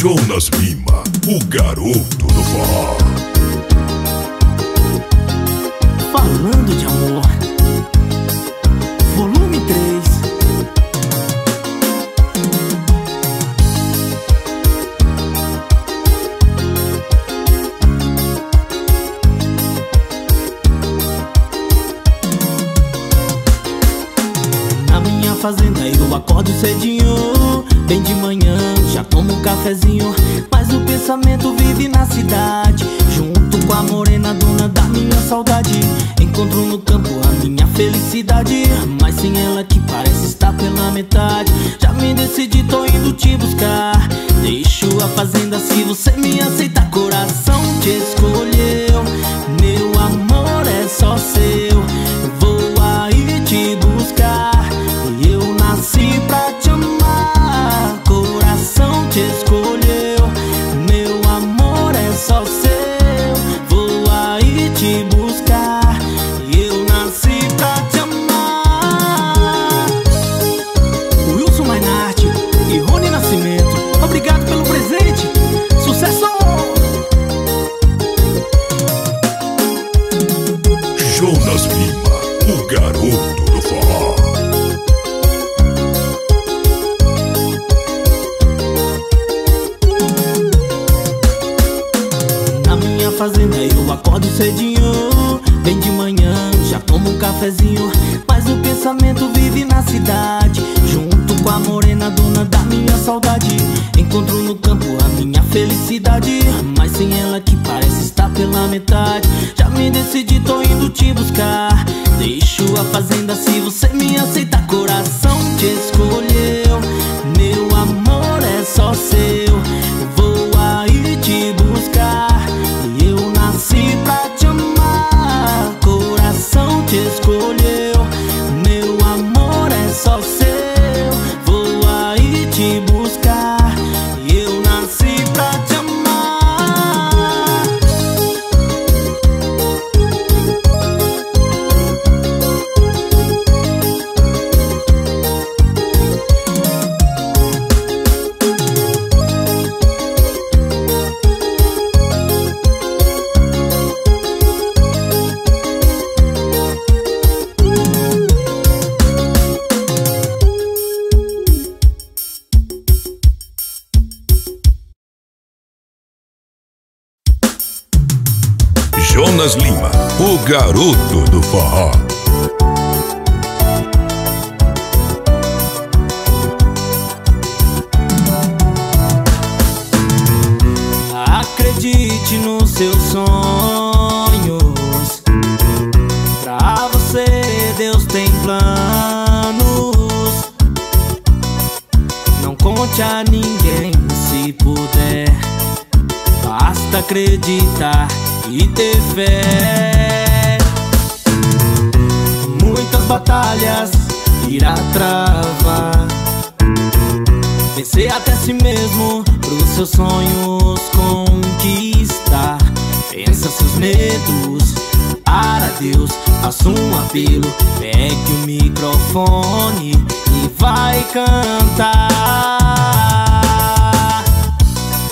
Jonas Lima, o garoto do forró. Falando de amor, volume 3. Na minha fazenda eu acordo cedinho, bem de manhã garoto do forró. seus sonhos conquistar. pensa seus medos, para Deus, faça um apelo. Pegue o microfone e vai cantar.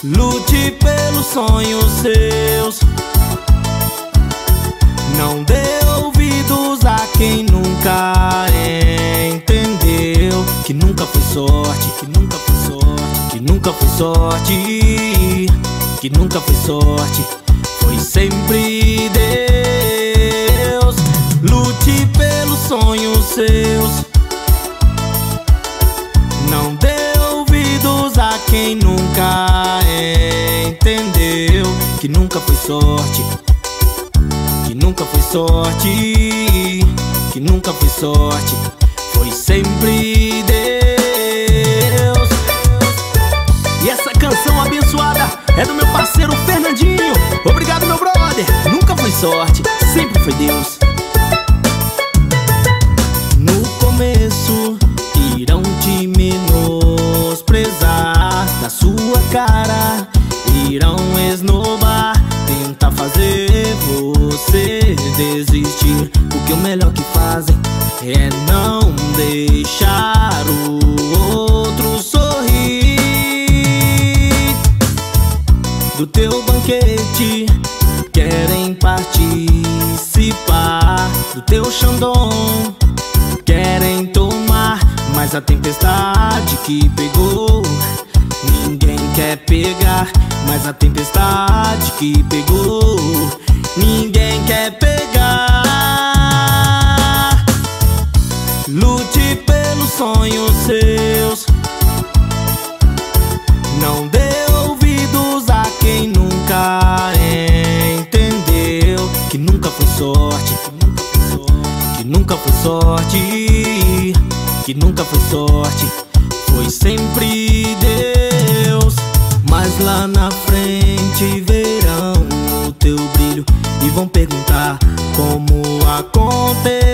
Lute pelos sonhos seus. Não dê ouvidos a quem nunca entendeu. Que nunca foi sorte, nunca foi sorte, que nunca foi sorte, foi sempre Deus. Lute pelos sonhos seus. Não dê ouvidos a quem nunca entendeu que nunca foi sorte, que nunca foi sorte, que nunca foi sorte, foi sempre Deus. é do meu parceiro Fernandinho. Obrigado, meu brother. Nunca foi sorte, sempre foi Deus. Do teu Xandão. Querem tomar, mas a tempestade que pegou. Ninguém quer pegar, mas a tempestade que pegou. Ninguém quer pegar. Lute pelos sonhos seus. Não sorte Que nunca foi sorte Foi sempre Deus. Mas lá na frente verão o teu brilho E vão perguntar como aconteceu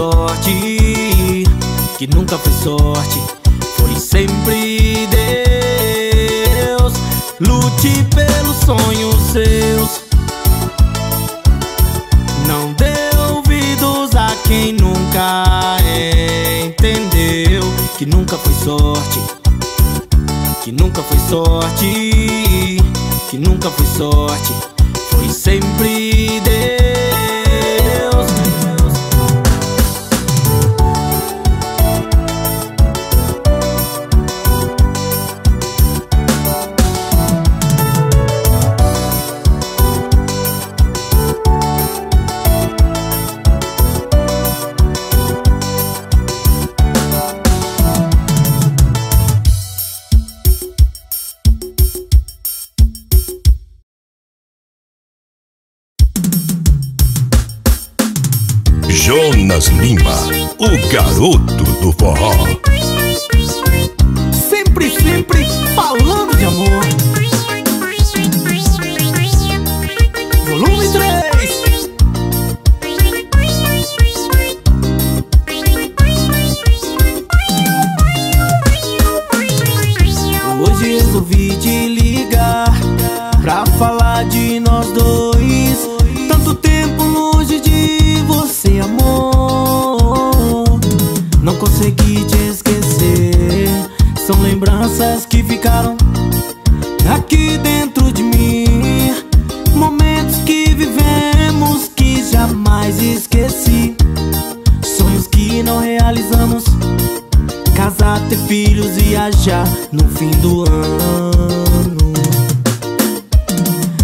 sorte Que nunca foi sorte. Foi sempre Deus. Lute pelos sonhos seus. Não dê ouvidos a quem nunca entendeu Que nunca foi sorte que nunca foi sorte, que nunca foi sorte, foi sempre Deus. O garoto do forró. Sempre, sempre falando fim do ano.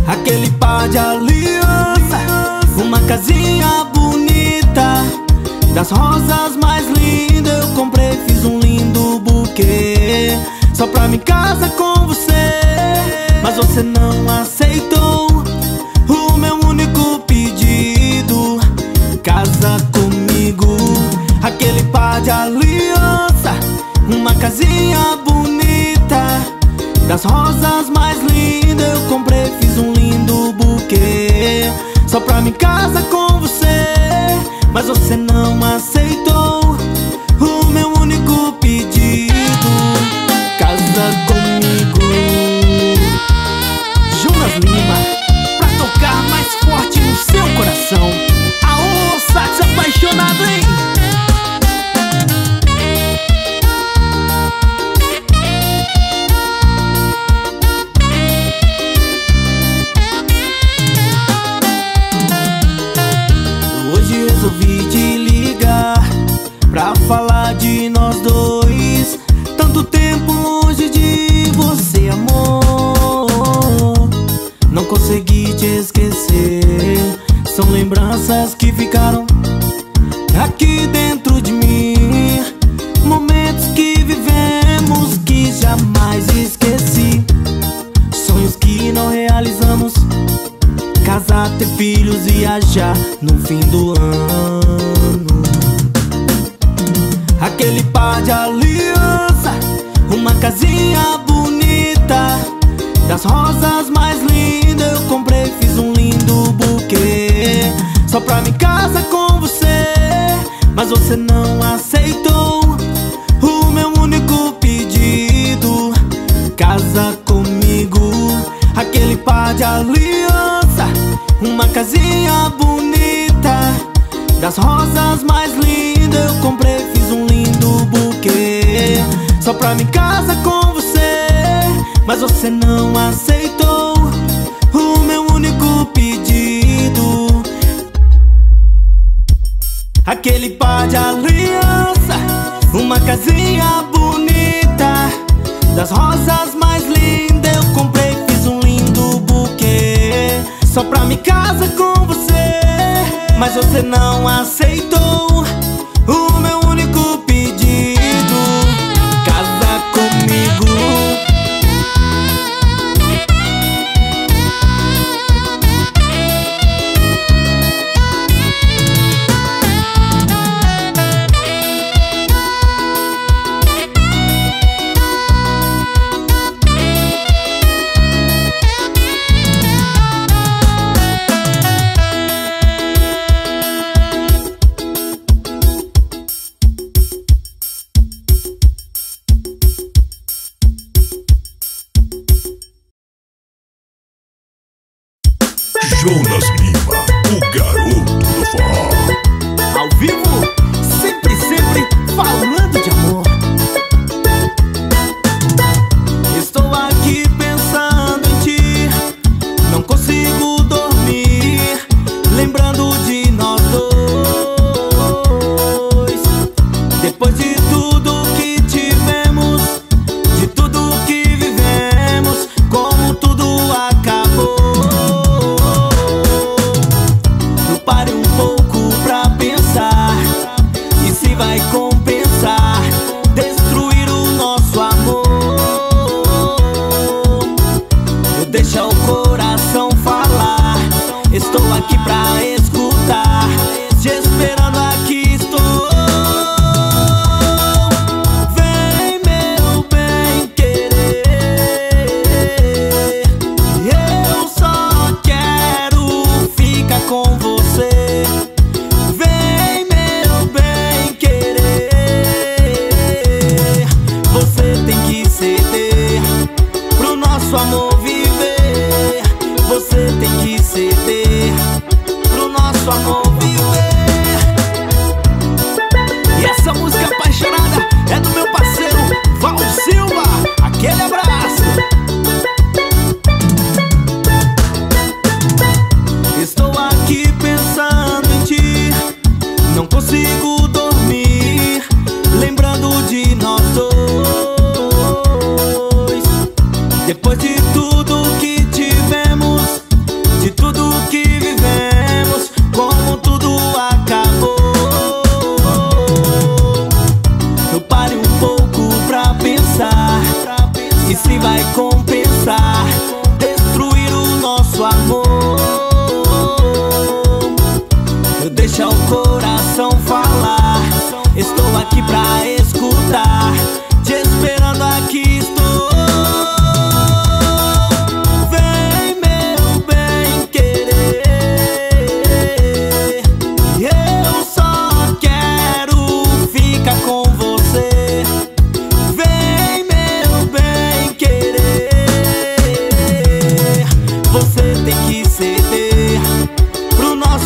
Aquele par de aliança, uma casinha bonita. Das rosas mais lindas eu comprei, fiz um lindo buquê. Só pra me casar com você, mas você não aceitou o meu único pedido. Casa comigo, aquele par de aliança, uma casinha. Das rosas Aquele par de aliança Uma casinha bonita. Das rosas mais lindas Eu comprei, fiz um lindo buquê. Só pra me casar com você Mas você não aceitou. música apaixonada é do meu parceiro Val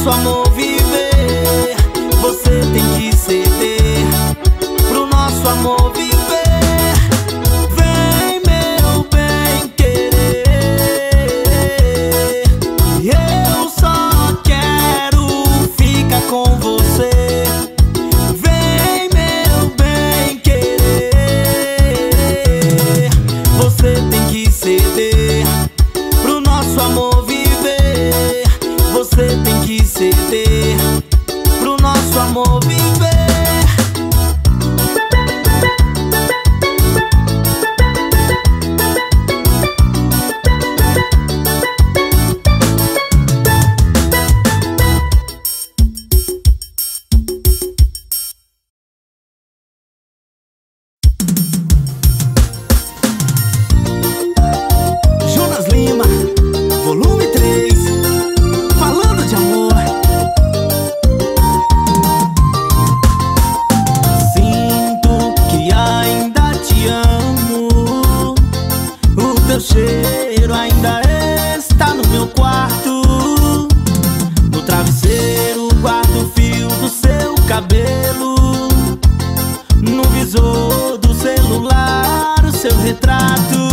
nosso amor viver. Você tem que ceder pro nosso amor. cheiro ainda está no meu quarto. No travesseiro guardo o fio do seu cabelo. No visor do celular o seu retrato.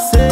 hacer.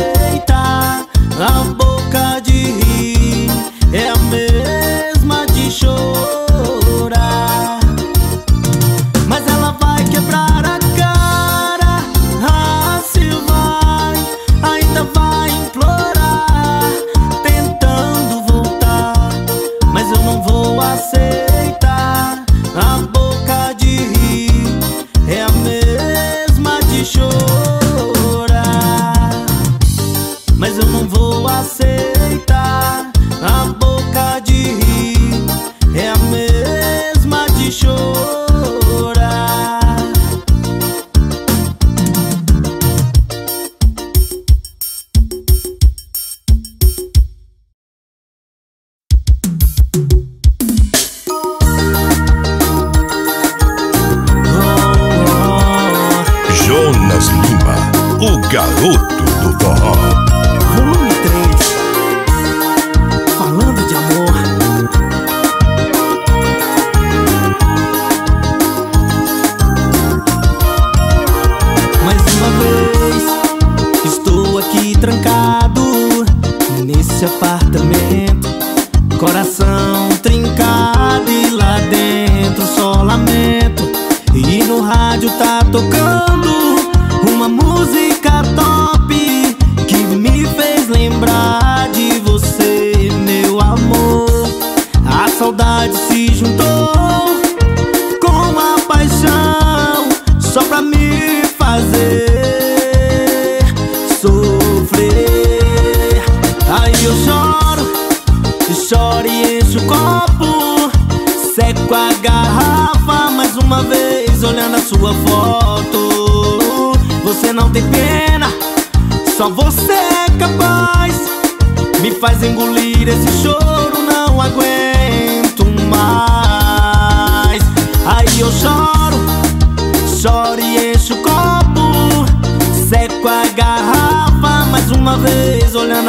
apartamento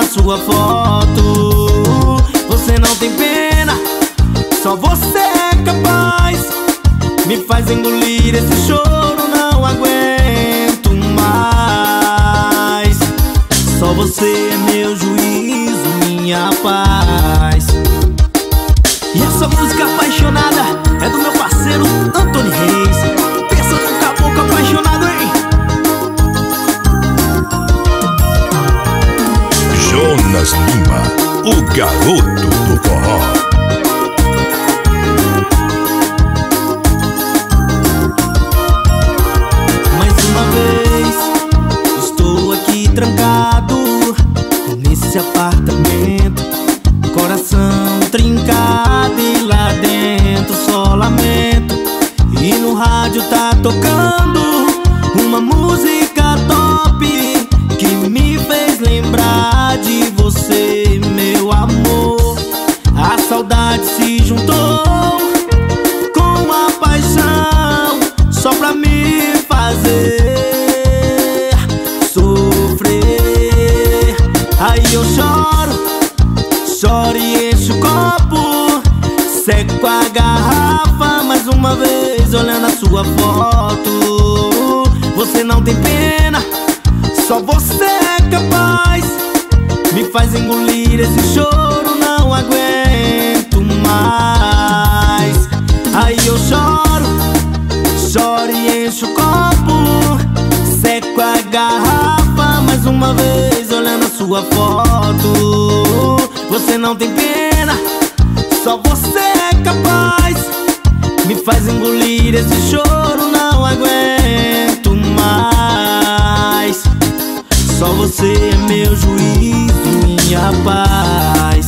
sua foto. Você não tem pena, só você é capaz. Me faz engolir esse choro, não aguento mais. Só você é meu juízo, minha paz. E essa música apaixonada é do meu parceiro Anthony Reis Lima, o garoto do forró. Mais uma vez, estou aqui trancado nesse apartamento sua foto. Você não tem pena Só você é capaz. Me faz engolir esse choro Não aguento mais. Aí eu choro Choro e encho o copo. Seco a garrafa Mais uma vez olhando a sua foto. Você não tem pena Só você me faz engolir esse choro, não aguento mais. Só você é meu juízo, minha paz.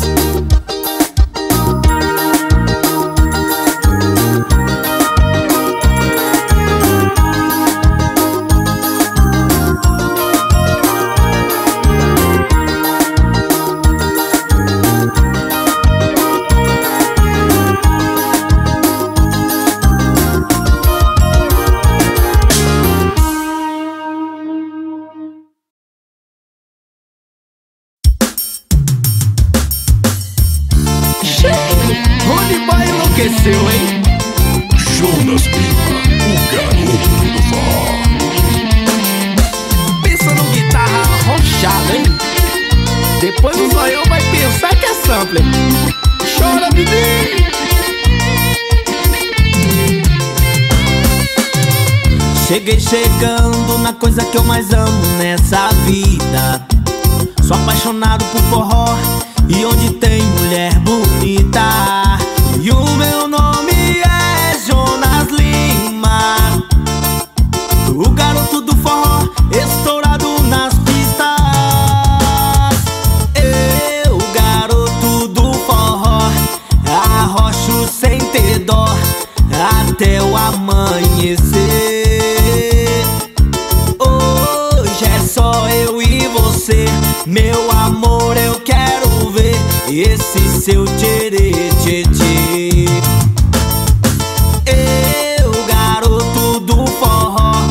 coisa esse seu tcherê, tchê. Eu, garoto do forró,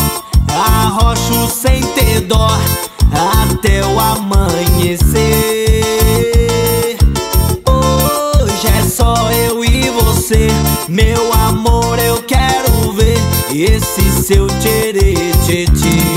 arrocho sem ter dó até o amanhecer. Hoje é só eu e você, meu amor, eu quero ver esse seu tcherê, tchê.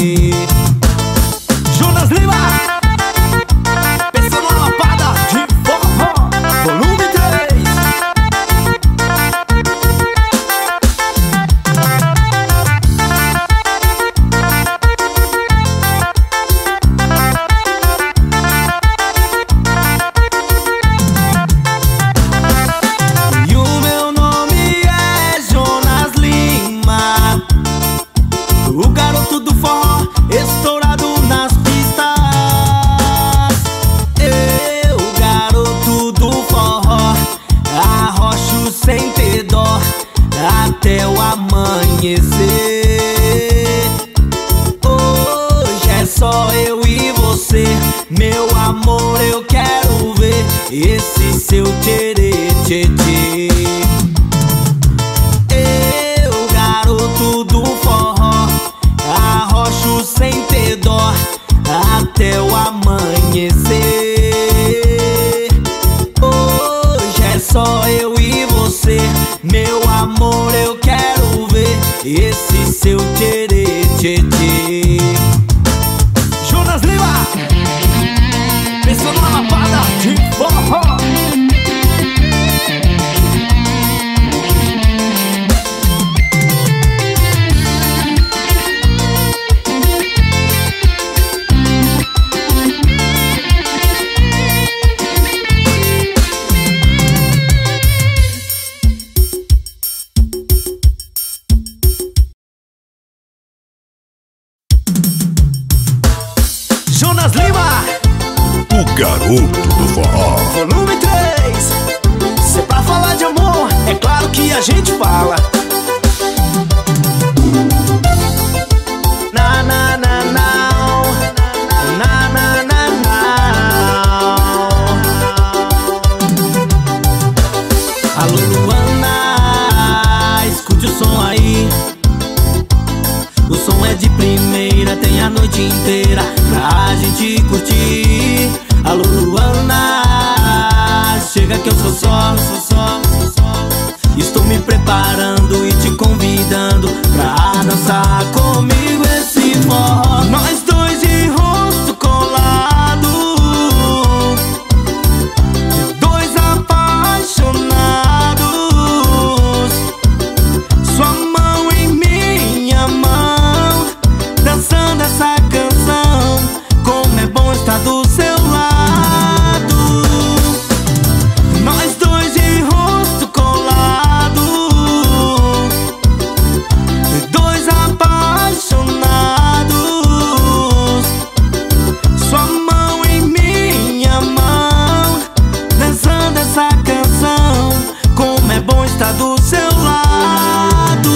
tá do seu lado.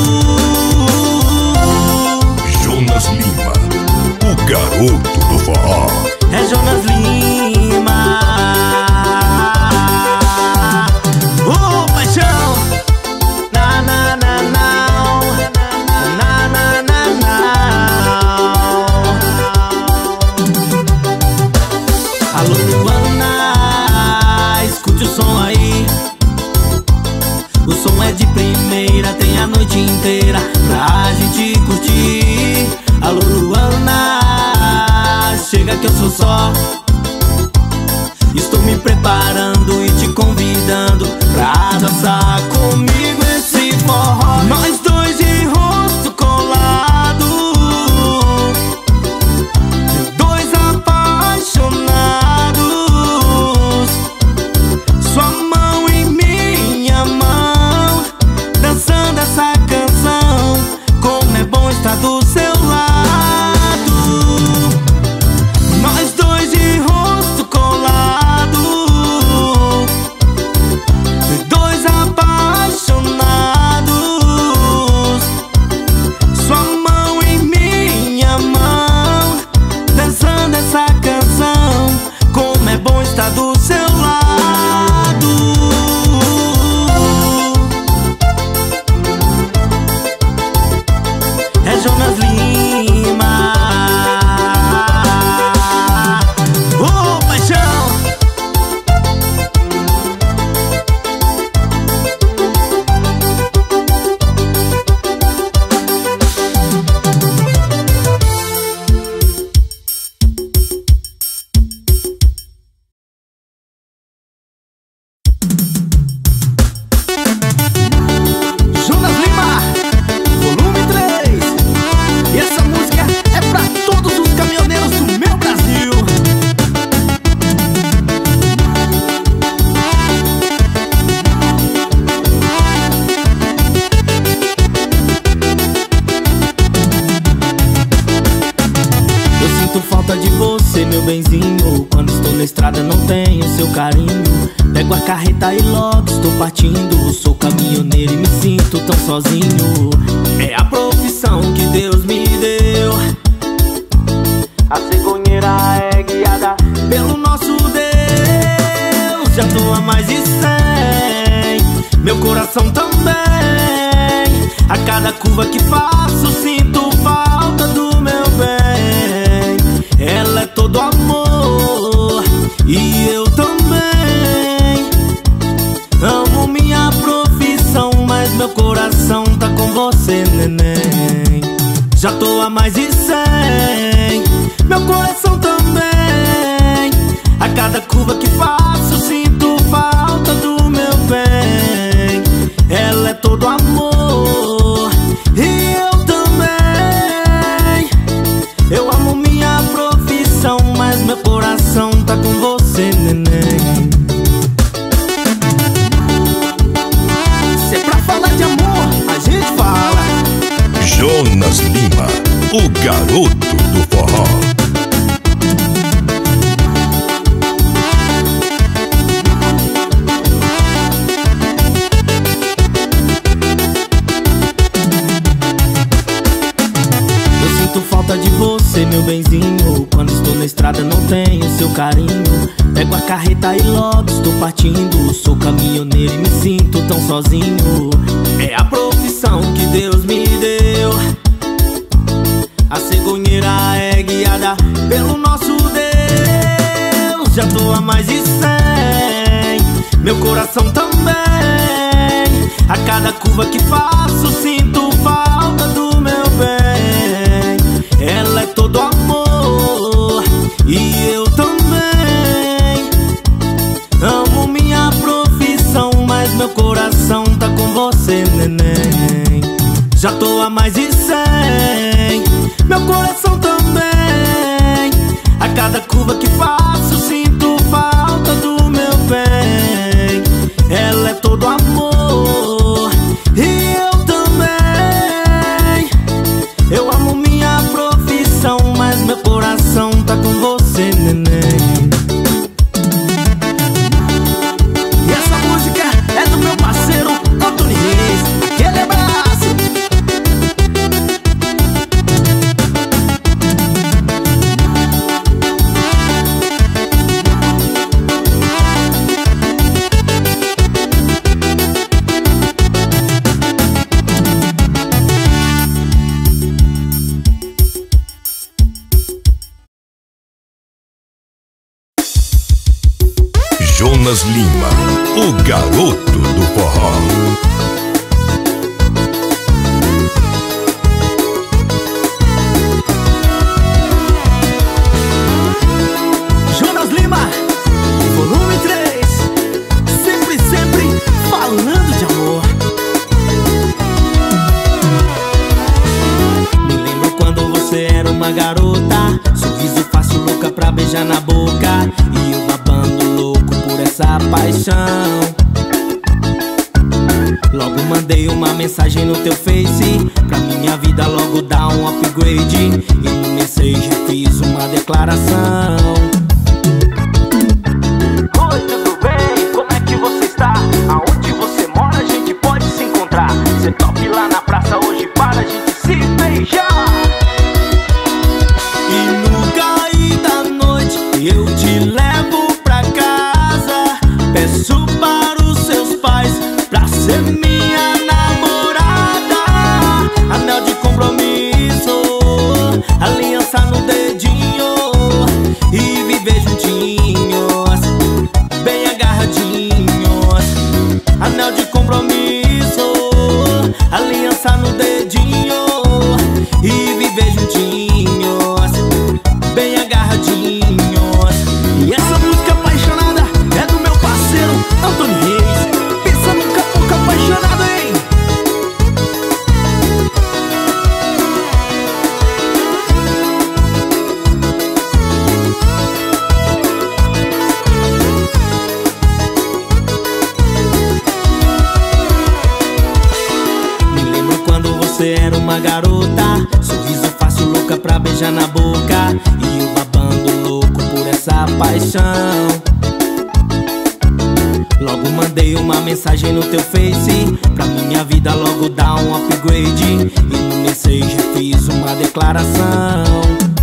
Jonas Lima, o garoto do forró. É Jonas Lima. você meu benzinho Quando estou na estrada não tenho seu carinho. Pego a carreta e logo estou partindo. Sou caminhoneiro e me sinto tão sozinho. É a profissão que Deus me deu. A cegonheira é guiada pelo nosso Deus. Já tô há mais de cem. Meu coração também. A cada curva que faço sinto meu coração tá com você, neném. Já tô há mais de cem. Meu coração também. A cada curva que faço, sim garoto do forró. Eu sinto falta de você, meu benzinho. Quando estou na estrada, não tenho seu carinho. Pego a carreta e logo estou partindo. Sou caminhoneiro e me sinto tão sozinho. chuva que faço sim. uma garota. Sorriso fácil, louca pra beijar na boca. E eu babando louco por essa paixão. Logo mandei uma mensagem no teu Face. Pra minha vida logo dar um upgrade. E no Messenger fiz uma declaração. garota. Sorriso fácil, louca pra beijar na boca. E eu babando louco por essa paixão. Logo mandei uma mensagem no teu face. Pra minha vida logo dar um upgrade. E no message fiz uma declaração.